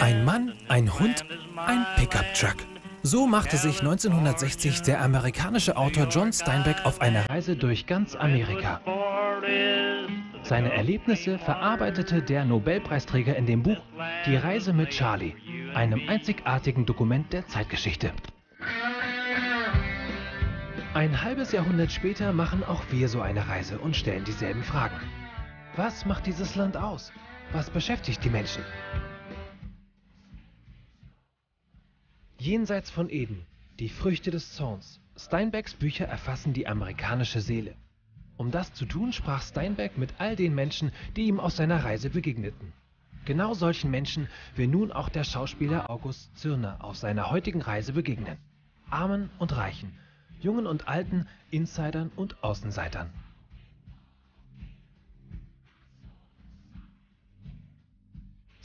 Ein Mann, ein Hund, ein Pickup-Truck. So machte sich 1960 der amerikanische Autor John Steinbeck auf eine Reise durch ganz Amerika. Seine Erlebnisse verarbeitete der Nobelpreisträger in dem Buch Die Reise mit Charlie, einem einzigartigen Dokument der Zeitgeschichte. Ein halbes Jahrhundert später machen auch wir so eine Reise und stellen dieselben Fragen. Was macht dieses Land aus? Was beschäftigt die Menschen? Jenseits von Eden, die Früchte des Zorns. Steinbecks Bücher erfassen die amerikanische Seele. Um das zu tun, sprach Steinbeck mit all den Menschen, die ihm auf seiner Reise begegneten. Genau solchen Menschen will nun auch der Schauspieler August Zürner auf seiner heutigen Reise begegnen. Armen und Reichen, Jungen und Alten, Insidern und Außenseitern.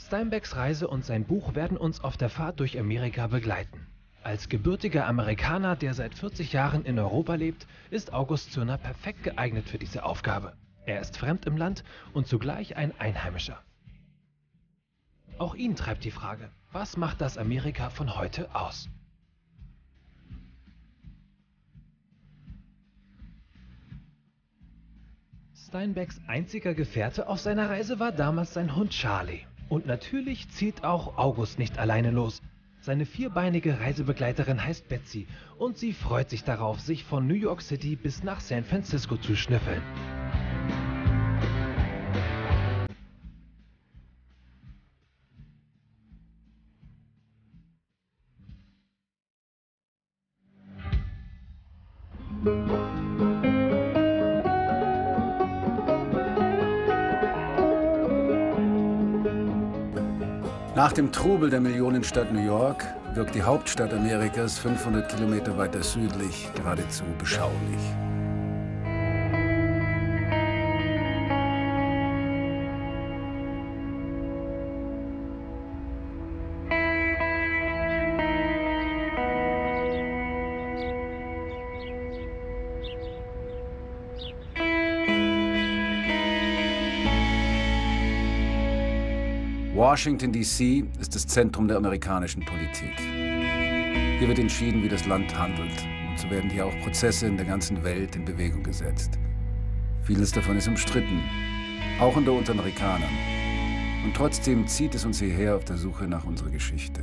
Steinbecks Reise und sein Buch werden uns auf der Fahrt durch Amerika begleiten. Als gebürtiger Amerikaner, der seit 40 Jahren in Europa lebt, ist August Zürner perfekt geeignet für diese Aufgabe. Er ist fremd im Land und zugleich ein Einheimischer. Auch ihn treibt die Frage, was macht das Amerika von heute aus? Steinbecks einziger Gefährte auf seiner Reise war damals sein Hund Charlie. Und natürlich zieht auch August nicht alleine los. Seine vierbeinige Reisebegleiterin heißt Betsy und sie freut sich darauf, sich von New York City bis nach San Francisco zu schnüffeln. Dem Trubel der Millionenstadt New York wirkt die Hauptstadt Amerikas 500 Kilometer weiter südlich geradezu beschaulich. Washington, D.C. ist das Zentrum der amerikanischen Politik. Hier wird entschieden, wie das Land handelt. Und so werden hier auch Prozesse in der ganzen Welt in Bewegung gesetzt. Vieles davon ist umstritten, auch unter uns Amerikanern. Und trotzdem zieht es uns hierher auf der Suche nach unserer Geschichte.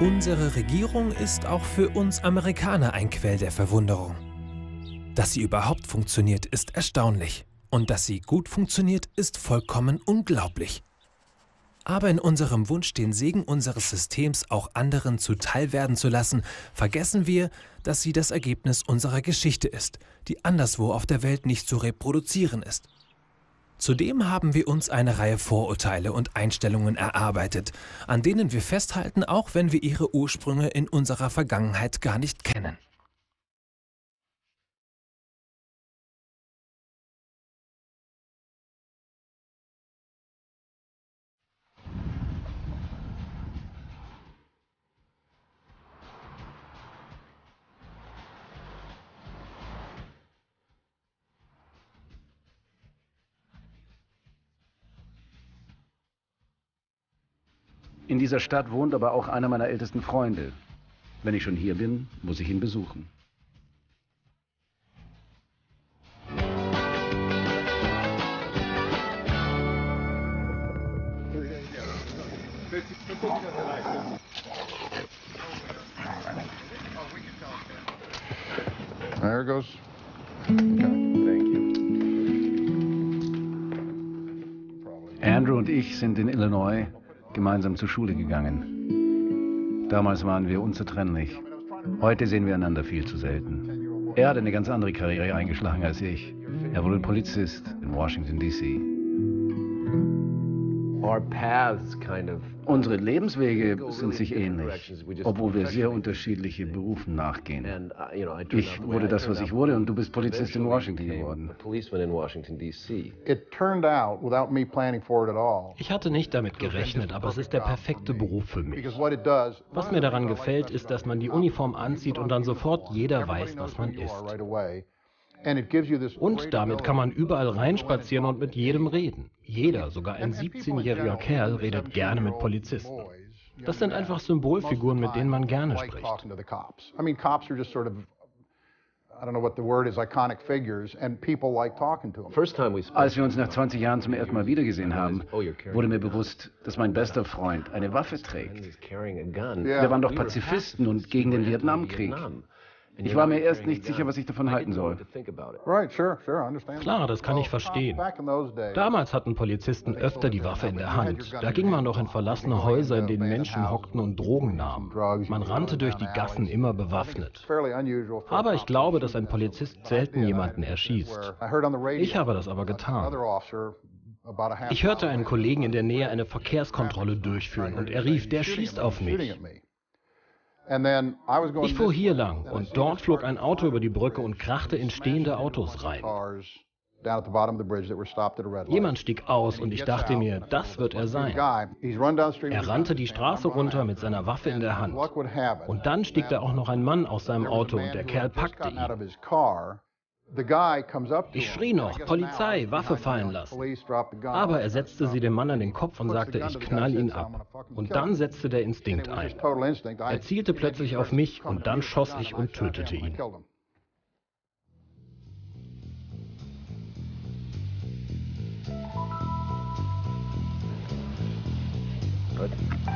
Unsere Regierung ist auch für uns Amerikaner ein Quell der Verwunderung. Dass sie überhaupt funktioniert, ist erstaunlich. Und dass sie gut funktioniert, ist vollkommen unglaublich. Aber in unserem Wunsch, den Segen unseres Systems auch anderen zuteil werden zu lassen, vergessen wir, dass sie das Ergebnis unserer Geschichte ist, die anderswo auf der Welt nicht zu reproduzieren ist. Zudem haben wir uns eine Reihe Vorurteile und Einstellungen erarbeitet, an denen wir festhalten, auch wenn wir ihre Ursprünge in unserer Vergangenheit gar nicht kennen. In dieser Stadt wohnt aber auch einer meiner ältesten Freunde. Wenn ich schon hier bin, muss ich ihn besuchen. There goes. Andrew und ich sind in Illinois gemeinsam zur Schule gegangen. Damals waren wir unzertrennlich. Heute sehen wir einander viel zu selten. Er hat eine ganz andere Karriere eingeschlagen als ich. Er wurde Polizist in Washington, D.C. Unsere Lebenswege sind sich ähnlich, obwohl wir sehr unterschiedliche Berufen nachgehen. uh, Ich wurde das, was ich wurde, und du bist Polizist in Washington geworden. It turned out, without me planning for it at all, Ich hatte nicht damit gerechnet, aber es ist der perfekte Beruf für mich. Was mir daran gefällt, ist, dass man die Uniform anzieht und dann sofort jeder weiß, was man ist. Right away. And it gives you this Und damit kann man überall reinspazieren und mit jedem reden. Jeder, sogar ein 17-jähriger Kerl, redet gerne mit Polizisten. Das sind einfach Symbolfiguren, mit denen man gerne spricht. talking to the cops. I mean, cops are just sort of, I don't know what the word is, iconic figures, and people like talking to them. Als wir uns nach 20 Jahren zum ersten Mal wiedergesehen haben, wurde mir bewusst, dass mein bester Freund eine Waffe trägt. Wir waren doch Pazifisten und gegen den Vietnamkrieg. Ich war mir erst nicht sicher, was ich davon halten soll. Klar, das kann ich verstehen. Damals hatten Polizisten öfter die Waffe in der Hand. Da ging man doch in verlassene Häuser, in denen Menschen hockten und Drogen nahmen. Man rannte durch die Gassen immer bewaffnet. Aber ich glaube, dass ein Polizist selten jemanden erschießt. Ich habe das aber getan. Ich hörte einen Kollegen in der Nähe eine Verkehrskontrolle durchführen und er rief, der schießt auf mich. Ich fuhr hier lang und dort flog ein Auto über die Brücke und krachte in stehende Autos rein. cars down at the bottom of the bridge that were stopped at a red light. Jemand stieg aus und ich dachte mir, das wird er sein. Er rannte die Straße runter mit seiner. Waffe in der And Hand. Und dann stieg da auch noch ein Mann aus seinem Auto und der Kerl packte ihn. Of his car. The guy comes up to Ich schrie noch, Polizei, Waffe fallen lassen. police dropped the gun. Aber er setzte sie dem Mann an den Kopf und sagte, ich knall ihn ab. Und dann setzte der Instinkt ein. Er zielte plötzlich auf mich und dann schoss ich und tötete ihn. Killed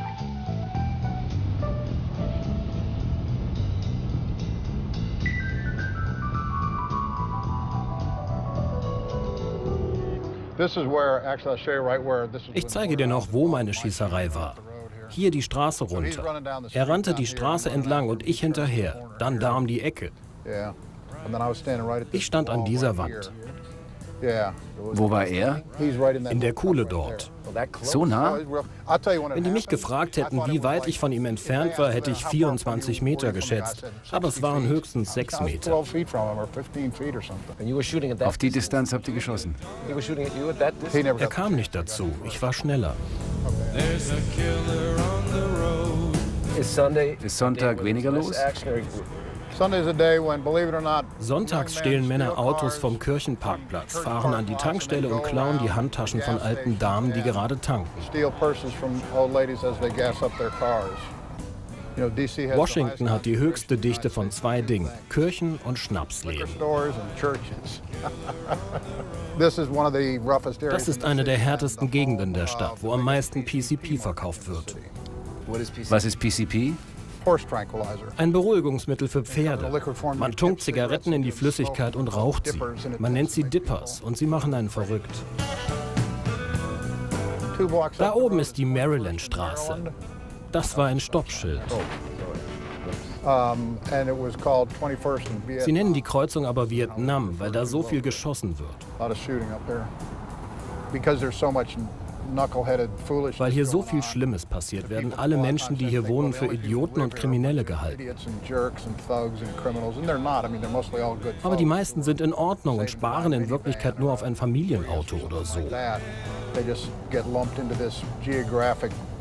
Ich zeige dir noch, wo meine Schießerei war. Hier die Straße runter. Er rannte die Straße entlang und ich hinterher. Dann da um die Ecke. Ich stand an dieser Wand. Wo war er? In der Kuhle right dort. So nah? Wenn die mich gefragt hätten, wie weit ich von ihm entfernt war, hätte ich 24 Meter geschätzt. Aber es waren höchstens 6 I was Meter. 12 feet from him or 15 feet or something. And you were shooting at that Auf die Distanz habt ihr geschossen. Er kam nicht dazu. Ich war schneller. Ist Sonntag weniger los? Action or Sunday's a day when, believe it or not, Sonntags stehlen Männer Autos vom Kirchenparkplatz, fahren an die Tankstelle und klauen die Handtaschen von alten Damen, die gerade tanken. steal purses from old ladies as they gas up their cars. You know, DC has Washington hat die höchste Dichte von zwei Dingen, Kirchen und Schnapsläden. stores and churches. this is one of the roughest areas. Das ist eine der härtesten Gegenden der Stadt, wo am meisten PCP verkauft wird. Was ist PCP? Ein Beruhigungsmittel für Pferde. Man tunkt Zigaretten in die Flüssigkeit und raucht sie. Man nennt sie Dippers und sie machen einen verrückt. Da oben ist die Maryland-Straße. Das war ein Stoppschild. And it was called 21st and Sie nennen die Kreuzung aber Vietnam, weil da so viel geschossen wird. Weil hier so viel. Schlimmes passiert, werden alle Menschen, die hier wohnen, für Idioten und Kriminelle gehalten. Aber die meisten sind in Ordnung und sparen in Wirklichkeit nur auf ein Familienauto oder so.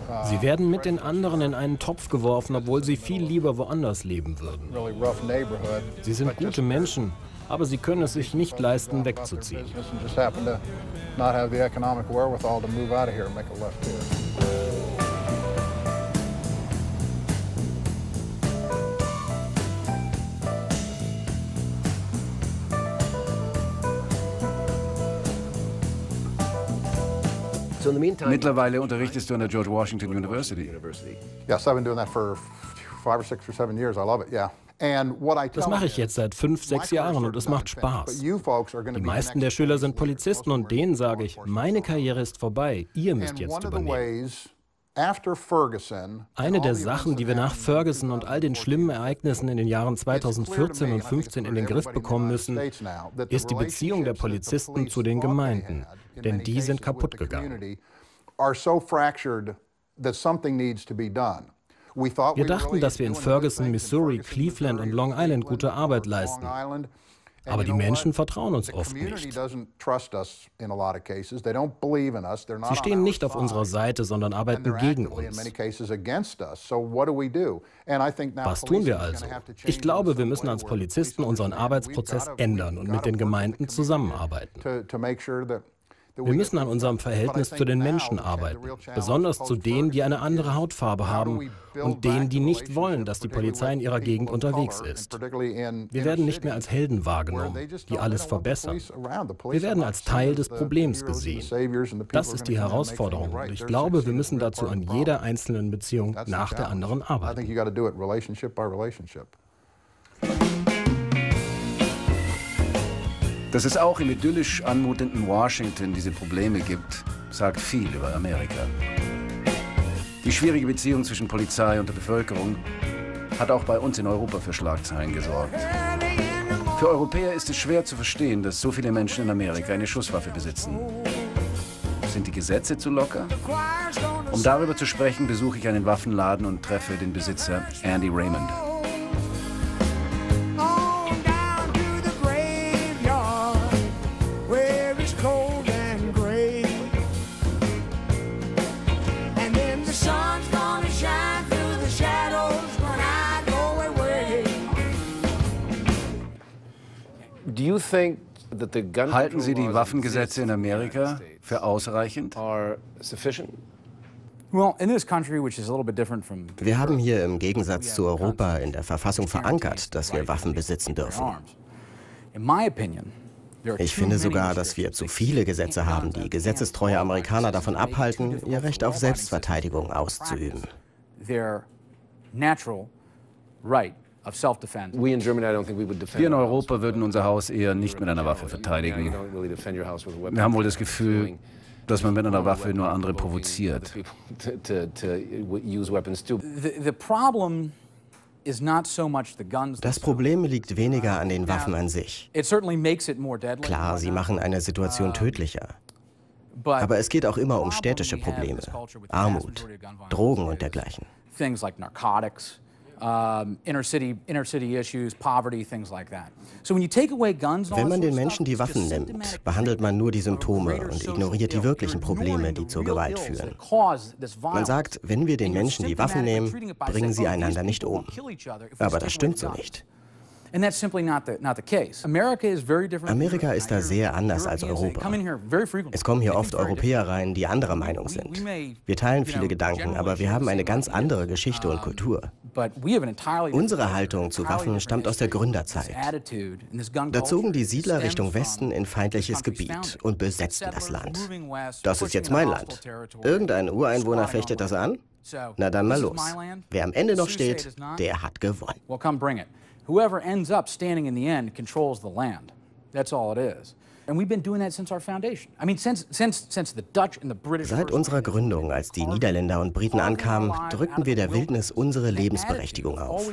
Uh, Sie werden mit den anderen in einen Topf geworfen, obwohl sie viel lieber woanders leben würden. Sie sind gute Menschen, aber sie können es sich nicht leisten, wegzuziehen. Mittlerweile unterrichtest du an der George Washington University. University. Yes, I've been doing that for five or six or seven years. I love it. Yeah. Das mache ich jetzt seit fünf, sechs Jahren und es macht Spaß. Die meisten der Schüler sind Polizisten und denen sage ich, meine Karriere ist vorbei, ihr müsst jetzt übernehmen. Eine der Sachen, die wir nach Ferguson und all den schlimmen Ereignissen in den Jahren 2014 und 2015 in den Griff bekommen müssen, ist die Beziehung der Polizisten zu den Gemeinden. Denn die sind kaputt gegangen. Wir dachten, dass wir in Ferguson, Missouri, Cleveland und Long Island gute Arbeit leisten. Aber die Menschen vertrauen uns oft nicht. Sie stehen nicht auf unserer Seite, sondern arbeiten gegen uns. Was tun wir also? Ich glaube, wir müssen als Polizisten unseren Arbeitsprozess ändern und mit den Gemeinden zusammenarbeiten. Wir müssen an unserem Verhältnis zu den Menschen arbeiten, besonders zu denen, die eine andere Hautfarbe haben und denen, die nicht wollen, dass die Polizei in ihrer Gegend unterwegs ist. Wir werden nicht mehr als Helden wahrgenommen, die alles verbessern. Wir werden als Teil des Problems gesehen. Das ist die Herausforderung und ich glaube, wir müssen dazu an jeder einzelnen Beziehung nach der anderen arbeiten. Dass es auch im idyllisch anmutenden Washington diese Probleme gibt, sagt viel über Amerika. Die schwierige Beziehung zwischen Polizei und der Bevölkerung hat auch bei uns in Europa für Schlagzeilen gesorgt. Für Europäer ist es schwer zu verstehen, dass so viele Menschen in Amerika eine Schusswaffe besitzen. Sind die Gesetze zu locker? Um darüber zu sprechen, besuche ich einen Waffenladen und treffe den Besitzer Andy Raymond. Halten Sie die Waffengesetze in Amerika für ausreichend? Wir haben hier im Gegensatz zu Europa in der Verfassung verankert, dass wir Waffen besitzen dürfen. Ich finde sogar, dass wir zu viele Gesetze haben, die gesetzestreue Amerikaner davon abhalten, ihr Recht auf Selbstverteidigung auszuüben. Wir in Europa würden unser Haus eher nicht mit einer Waffe verteidigen. Wir haben wohl das Gefühl, dass man mit einer Waffe nur andere provoziert. Das Problem liegt weniger an den Waffen an sich. Klar, sie machen eine Situation tödlicher. Aber es geht auch immer um städtische Probleme, Armut, Drogen und dergleichen. Wenn man den Menschen die Waffen nimmt, behandelt man nur die Symptome und ignoriert die wirklichen Probleme, die zur Gewalt führen. Man sagt, wenn wir den Menschen die Waffen nehmen, bringen sie einander nicht um. Aber das stimmt so nicht. Amerika ist da sehr anders als Europa. Es kommen hier oft Europäer rein, die anderer Meinung sind. Wir teilen viele Gedanken, aber wir haben eine ganz andere Geschichte und Kultur. Unsere Haltung zu Waffen stammt aus der Gründerzeit. Da zogen die Siedler Richtung Westen in feindliches Gebiet und besetzten das Land. Das ist jetzt mein Land. Irgendein Ureinwohner fechtet das an? Na dann mal los. Wer am Ende noch steht, der hat gewonnen. Whoever ends up standing in the end controls the land. That's all it is. Seit unserer Gründung, als die Niederländer und Briten ankamen, drückten wir der Wildnis unsere Lebensberechtigung auf.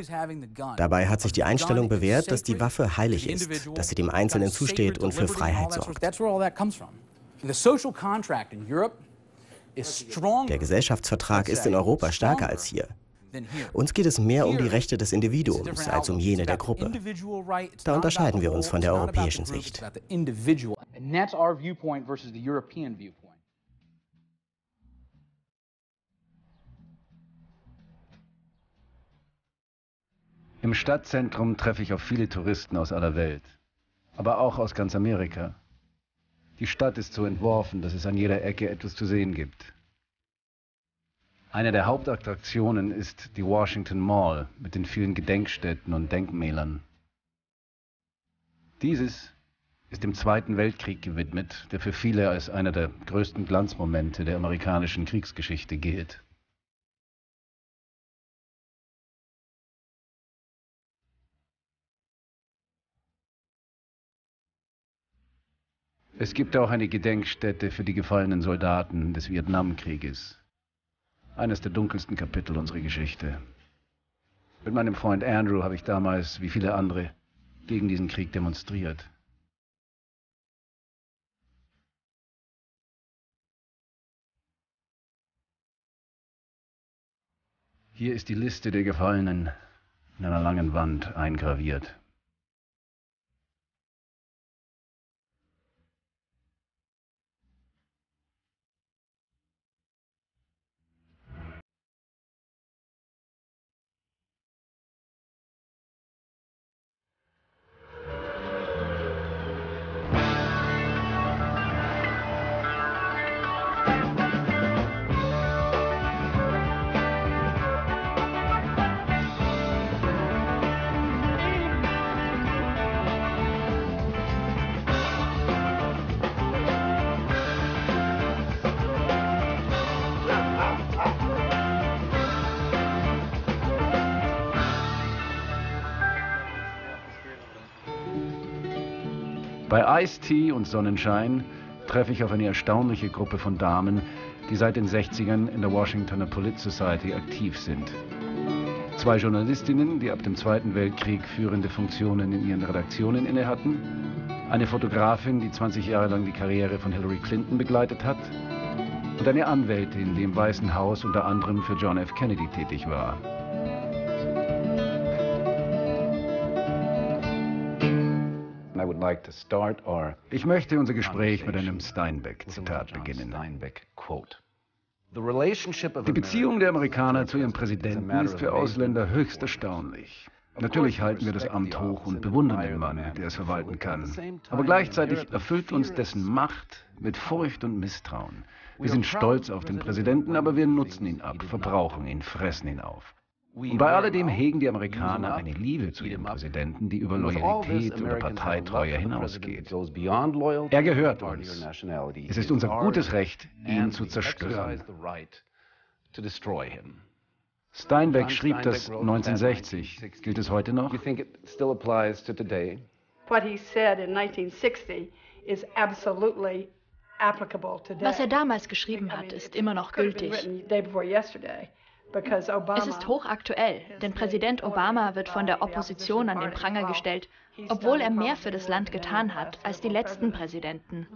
Dabei hat sich die Einstellung bewährt, dass die Waffe heilig ist, dass sie dem Einzelnen zusteht und für Freiheit sorgt. Der Gesellschaftsvertrag ist in Europa stärker als hier. Uns geht es mehr um die Rechte des Individuums als um jene der Gruppe. Da unterscheiden wir uns von der europäischen Sicht. Im Stadtzentrum treffe ich auf viele Touristen aus aller Welt, aber auch aus ganz Amerika. Die Stadt ist so entworfen, dass es an jeder Ecke etwas zu sehen gibt. Eine der Hauptattraktionen ist die Washington Mall mit den vielen Gedenkstätten und Denkmälern. Dieses ist dem Zweiten Weltkrieg gewidmet, der für viele als einer der größten Glanzmomente der amerikanischen Kriegsgeschichte gilt. Es gibt auch eine Gedenkstätte für die gefallenen Soldaten des Vietnamkrieges eines der dunkelsten Kapitel unserer Geschichte. Mit meinem Freund Andrew habe ich damals, wie viele andere, gegen diesen Krieg demonstriert. Hier ist die Liste der Gefallenen in einer langen Wand eingraviert. Bei Ice-Tea und Sonnenschein treffe ich auf eine erstaunliche Gruppe von Damen, die seit den 60ern in der Washingtoner Polit Society aktiv sind. Zwei Journalistinnen, die ab dem Zweiten Weltkrieg führende Funktionen in ihren Redaktionen inne hatten, eine Fotografin, die 20 Jahre lang die Karriere von Hillary Clinton begleitet hat und eine Anwältin, die im Weißen Haus unter anderem für John F. Kennedy tätig war. Ich möchte unser Gespräch mit einem Steinbeck-Zitat beginnen. Die Beziehung der Amerikaner zu ihrem Präsidenten ist für Ausländer höchst erstaunlich. Natürlich halten wir das Amt hoch und bewundern den Mann, der es verwalten kann. Aber gleichzeitig erfüllt uns dessen Macht mit Furcht und Misstrauen. Wir sind stolz auf den Präsidenten, aber wir nutzen ihn ab, verbrauchen ihn, fressen ihn auf. Und bei alledem hegen die Amerikaner eine Liebe zu ihrem Präsidenten, die über Loyalität oder Parteitreue hinausgeht. Er gehört uns. Es ist unser gutes Recht, ihn zu zerstören. Steinbeck schrieb das 1960. Gilt es heute noch? What he said in 1960 is absolutely Was er damals geschrieben hat, ist immer noch gültig. Es ist hochaktuell, denn Präsident Obama wird von der Opposition an den Pranger gestellt, obwohl er mehr für das Land getan hat als die letzten Präsidenten.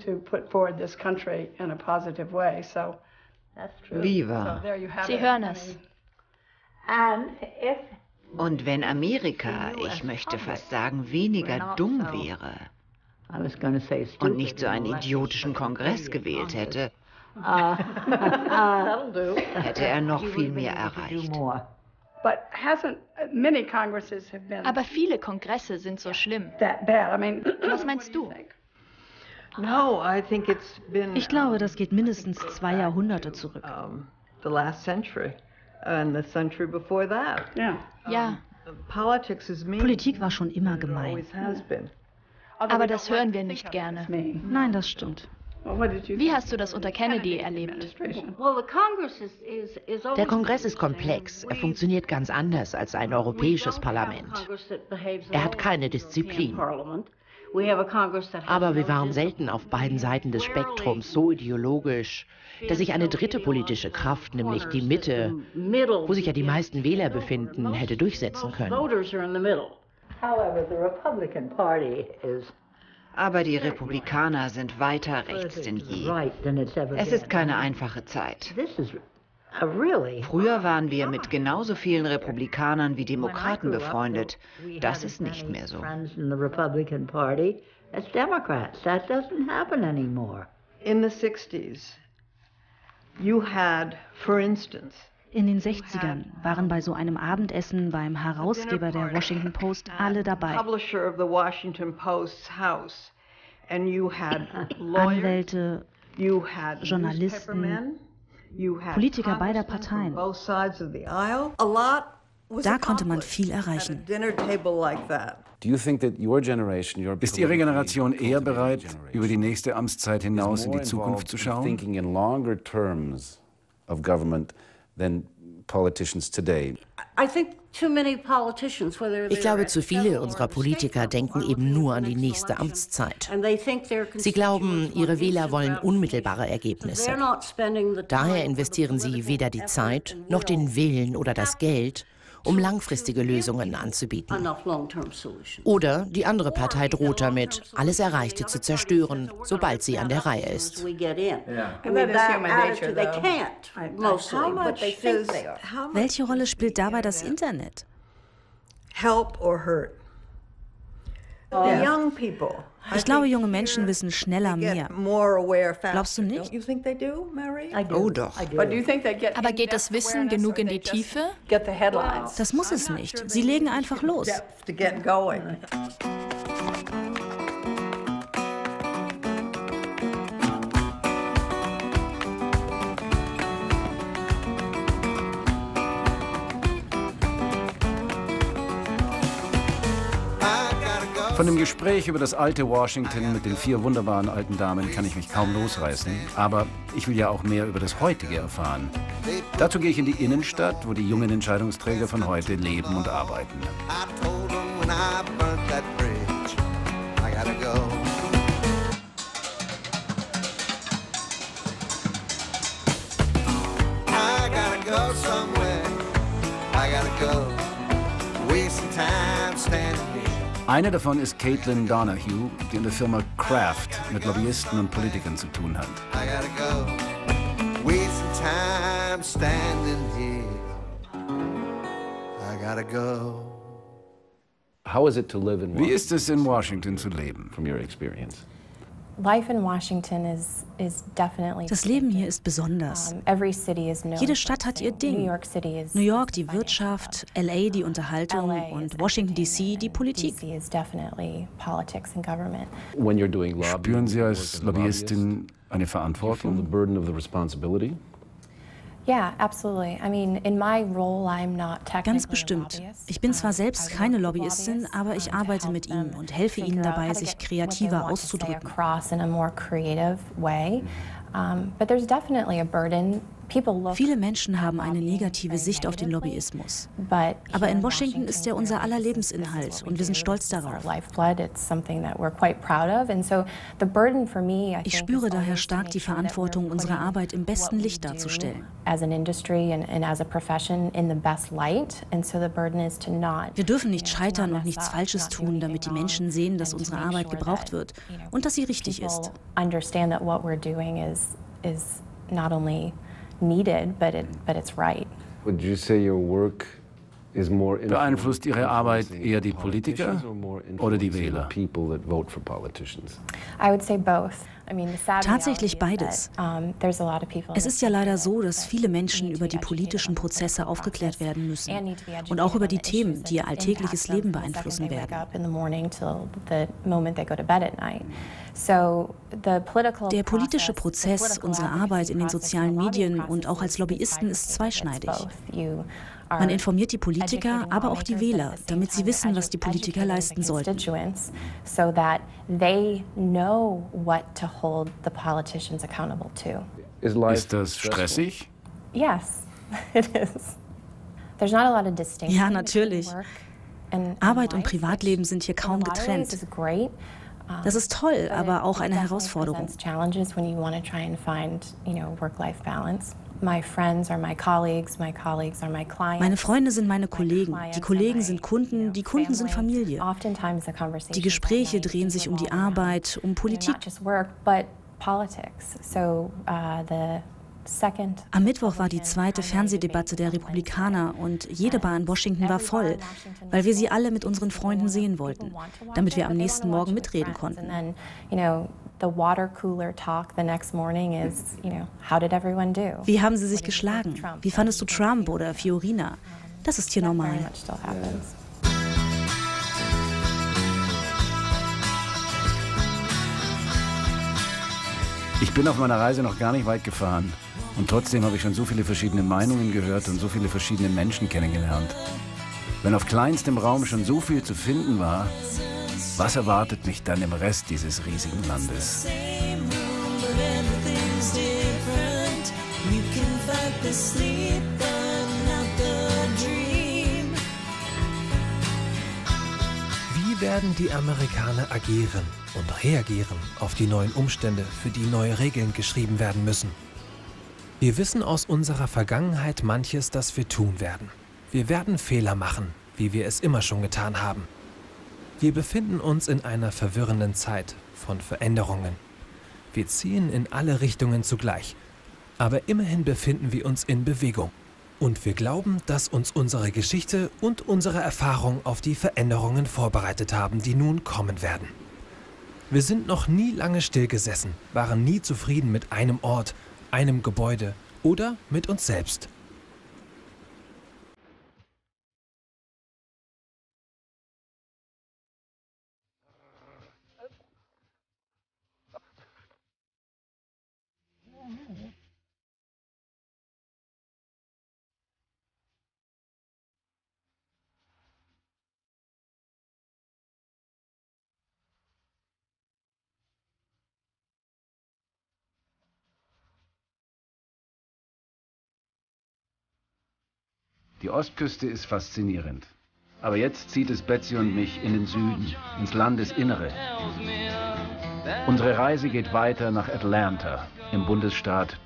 Viva. Sie hören es. Und wenn Amerika, ich möchte fast sagen, weniger dumm wäre und nicht so einen idiotischen Kongress gewählt hätte, hätte er noch viel mehr erreicht. Aber viele Kongresse sind so schlimm. Was meinst du? Ich glaube, das geht mindestens zwei Jahrhunderte zurück. Ja. Politik war schon immer gemein. Aber das hören wir nicht gerne. Nein, das stimmt. Wie hast du das unter Kennedy erlebt? Der Kongress ist komplex. Er funktioniert ganz anders als ein europäisches Parlament. Er hat keine Disziplin. Aber wir waren selten auf beiden Seiten des Spektrums so ideologisch, dass sich eine dritte politische Kraft, nämlich die Mitte, wo sich ja die meisten Wähler befinden, hätte durchsetzen können. However, the Republican Party is aber die Republikaner sind weiter rechts denn je. Es ist keine einfache Zeit. Früher waren wir mit genauso vielen Republikanern wie Demokraten befreundet. Das ist nicht mehr so. In the 60s, you had, for instance, in den 60ern waren bei so einem Abendessen beim Herausgeber der Washington Post alle dabei. Anwälte, Journalisten, Politiker beider Parteien. Da konnte man viel erreichen. Ist Ihre Generation eher bereit, über die nächste Amtszeit hinaus in die Zukunft zu schauen? Than politicians today. Ich glaube, zu viele unserer Politiker denken eben nur an die nächste Amtszeit. Sie glauben, ihre Wähler wollen unmittelbare Ergebnisse. Daher investieren sie weder die Zeit noch den Willen oder das Geld, um langfristige Lösungen anzubieten. Oder die andere Partei droht damit, alles Erreichte zu zerstören, sobald sie an der Reihe ist. Welche Rolle spielt dabei das Internet? Help or hurt. Ich glaube, junge Menschen wissen schneller mehr. Glaubst du nicht? Oh doch. Aber geht das Wissen genug in die Tiefe? Das muss es nicht. Sie legen einfach los. Von dem Gespräch über das alte Washington mit den vier wunderbaren alten Damen kann ich mich kaum losreißen. Aber ich will ja auch mehr über das heutige erfahren. Dazu gehe ich in die Innenstadt, wo die jungen Entscheidungsträger von heute leben und arbeiten. Eine davon ist Caitlin Donahue, die in der Firma Kraft mit Lobbyisten und Politikern zu tun hat. Wie ist es in Washington zu leben? From your experience? Das Leben hier ist besonders. Jede Stadt hat ihr Ding. New York die Wirtschaft, LA die Unterhaltung und Washington DC die Politik. Spüren Sie als Lobbyistin eine Verantwortung? Ganz bestimmt. Ich bin zwar selbst keine Lobbyistin, aber ich arbeite mit ihnen und helfe ihnen dabei, sich kreativer auszudrücken. Viele Menschen haben eine negative Sicht auf den Lobbyismus. Aber in Washington ist er unser aller Lebensinhalt und wir sind stolz darauf. Ich spüre daher stark die Verantwortung, unsere Arbeit im besten Licht darzustellen. Wir dürfen nicht scheitern und nichts Falsches tun, damit die Menschen sehen, dass unsere Arbeit gebraucht wird und dass sie richtig ist needed, but, it, but it's right. Would you say your work is more Beeinflusst Ihre Arbeit eher die Politiker oder die Wähler? Tatsächlich beides. Es ist ja leider so, dass viele Menschen über die politischen Prozesse aufgeklärt werden müssen und auch über die Themen, die ihr alltägliches Leben beeinflussen werden. Der politische Prozess, unsere Arbeit in den sozialen Medien und auch als Lobbyisten ist zweischneidig. Man informiert die Politiker, aber auch die Wähler, damit sie wissen, was die Politiker leisten sollten. Ist das stressig? Ja, natürlich. Arbeit und Privatleben sind hier kaum getrennt. Das ist toll, aber auch eine Herausforderung. Meine Freunde sind meine Kollegen, die Kollegen sind Kunden, die Kunden sind Familie. Die Gespräche drehen sich um die Arbeit, um Politik. Am Mittwoch war die zweite Fernsehdebatte der Republikaner und jede Bar in Washington war voll, weil wir sie alle mit unseren Freunden sehen wollten, damit wir am nächsten Morgen mitreden konnten. Wie haben sie sich geschlagen? Wie fandest du Trump oder Fiorina? Das ist hier normal. Ich bin auf meiner Reise noch gar nicht weit gefahren. Und trotzdem habe ich schon so viele verschiedene Meinungen gehört und so viele verschiedene Menschen kennengelernt. Wenn auf kleinstem Raum schon so viel zu finden war, was erwartet mich dann im Rest dieses riesigen Landes? Wie werden die Amerikaner agieren und reagieren auf die neuen Umstände, für die neue Regeln geschrieben werden müssen? Wir wissen aus unserer Vergangenheit manches, das wir tun werden. Wir werden Fehler machen, wie wir es immer schon getan haben. Wir befinden uns in einer verwirrenden Zeit von Veränderungen. Wir ziehen in alle Richtungen zugleich. Aber immerhin befinden wir uns in Bewegung. Und wir glauben, dass uns unsere Geschichte und unsere Erfahrung auf die Veränderungen vorbereitet haben, die nun kommen werden. Wir sind noch nie lange stillgesessen, waren nie zufrieden mit einem Ort, einem Gebäude oder mit uns selbst. Die Ostküste ist faszinierend. Aber jetzt zieht es Betsy und mich in den Süden, ins Landesinnere. Unsere Reise geht weiter nach Atlanta im Bundesstaat